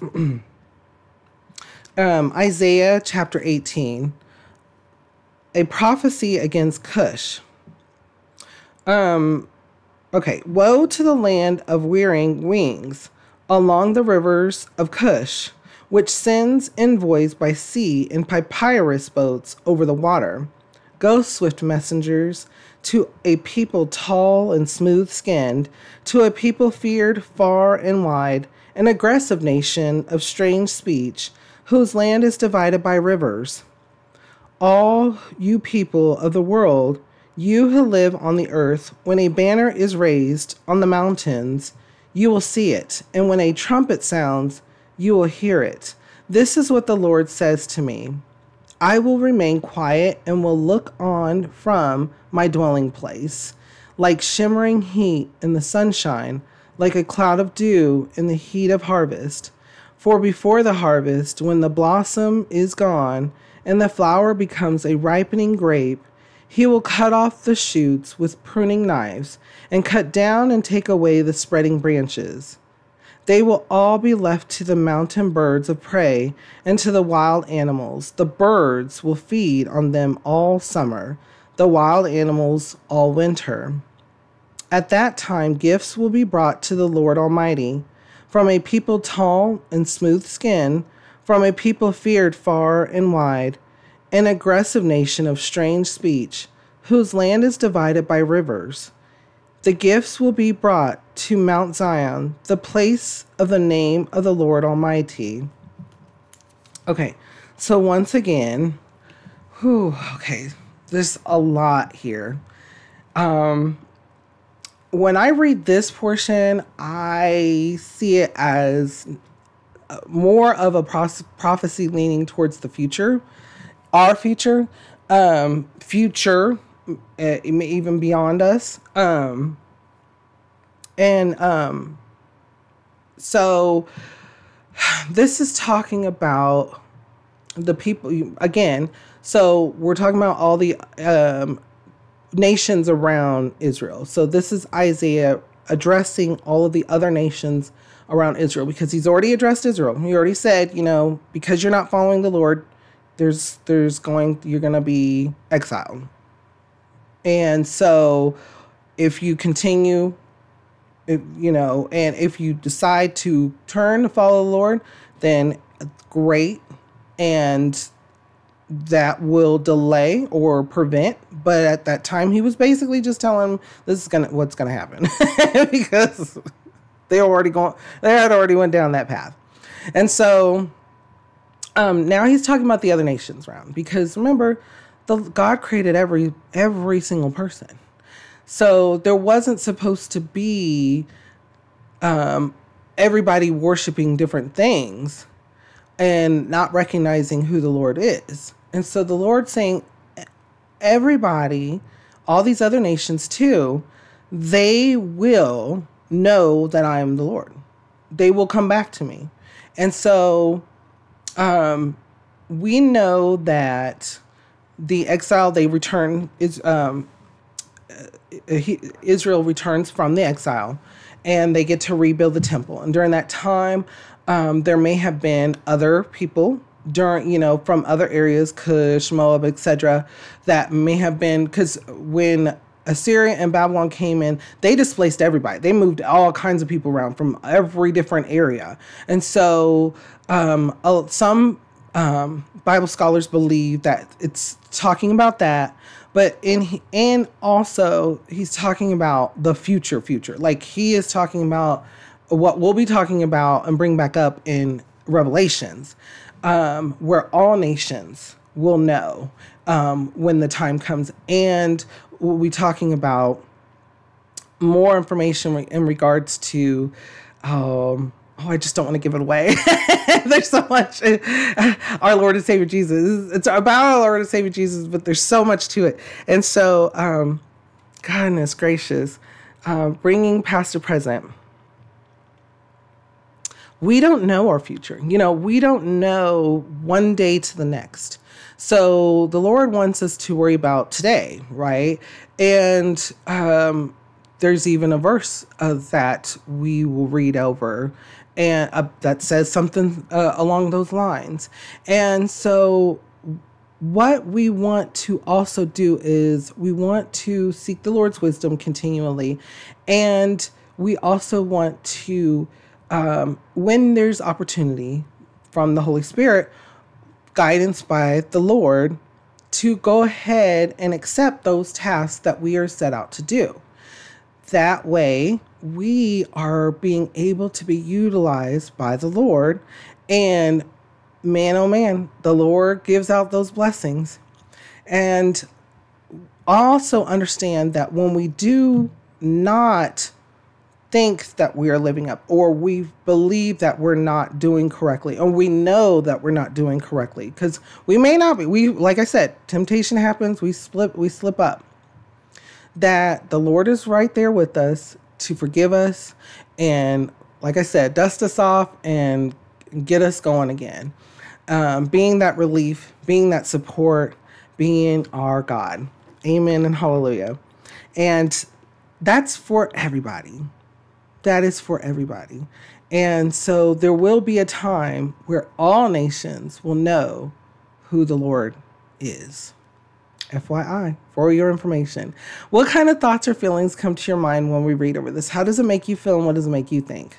um, Isaiah chapter 18, a prophecy against Cush. Um, okay, woe to the land of wearing wings along the rivers of Cush, which sends envoys by sea in papyrus boats over the water. Go, swift messengers, to a people tall and smooth skinned, to a people feared far and wide, an aggressive nation of strange speech, whose land is divided by rivers. All you people of the world, you who live on the earth, when a banner is raised on the mountains, you will see it, and when a trumpet sounds, you will hear it. This is what the Lord says to me I will remain quiet and will look on from my dwelling place, like shimmering heat in the sunshine, like a cloud of dew in the heat of harvest. For before the harvest, when the blossom is gone and the flower becomes a ripening grape, he will cut off the shoots with pruning knives and cut down and take away the spreading branches. They will all be left to the mountain birds of prey and to the wild animals. The birds will feed on them all summer, the wild animals all winter. At that time, gifts will be brought to the Lord Almighty from a people tall and smooth skin, from a people feared far and wide an aggressive nation of strange speech, whose land is divided by rivers. The gifts will be brought to Mount Zion, the place of the name of the Lord Almighty. Okay, so once again, whew, okay, there's a lot here. Um, when I read this portion, I see it as more of a prophecy leaning towards the future our future, um, future, uh, even beyond us. Um, and um, so this is talking about the people again. So we're talking about all the um, nations around Israel. So this is Isaiah addressing all of the other nations around Israel because he's already addressed Israel. He already said, you know, because you're not following the Lord, there's there's going you're going to be exiled. And so if you continue if, you know, and if you decide to turn to follow the Lord, then great and that will delay or prevent but at that time he was basically just telling this is gonna what's gonna happen. Because they already gone they had already went down that path. And so um, now he's talking about the other nations round because remember, the God created every every single person, so there wasn't supposed to be um, everybody worshiping different things and not recognizing who the Lord is. And so the Lord saying, everybody, all these other nations too, they will know that I am the Lord. They will come back to me. And so um, we know that the exile they return is um, uh, Israel returns from the exile, and they get to rebuild the temple. And during that time, um, there may have been other people during you know from other areas, Cush, Moab, etc., that may have been because when Assyria and Babylon came in, they displaced everybody. They moved all kinds of people around from every different area. And so um, some um, Bible scholars believe that it's talking about that, but in and also he's talking about the future future. Like he is talking about what we'll be talking about and bring back up in Revelations, um, where all nations will know um, when the time comes, and we'll be talking about more information in regards to um, oh, I just don't want to give it away. there's so much. Our Lord and Savior Jesus. It's about our Lord and Savior Jesus, but there's so much to it. And so, um, goodness gracious, uh, bringing past to present. We don't know our future. You know, we don't know one day to the next. So the Lord wants us to worry about today, right? And um, there's even a verse that we will read over and uh, that says something uh, along those lines. And so what we want to also do is we want to seek the Lord's wisdom continually. And we also want to, um, when there's opportunity from the Holy Spirit, guidance by the Lord, to go ahead and accept those tasks that we are set out to do. That way, we are being able to be utilized by the Lord and man, oh man, the Lord gives out those blessings. And also understand that when we do not think that we are living up or we believe that we're not doing correctly or we know that we're not doing correctly because we may not be we like i said temptation happens we slip we slip up that the lord is right there with us to forgive us and like i said dust us off and get us going again um, being that relief, being that support, being our God. Amen and hallelujah. And that's for everybody. That is for everybody. And so there will be a time where all nations will know who the Lord is. FYI, for your information. What kind of thoughts or feelings come to your mind when we read over this? How does it make you feel and what does it make you think?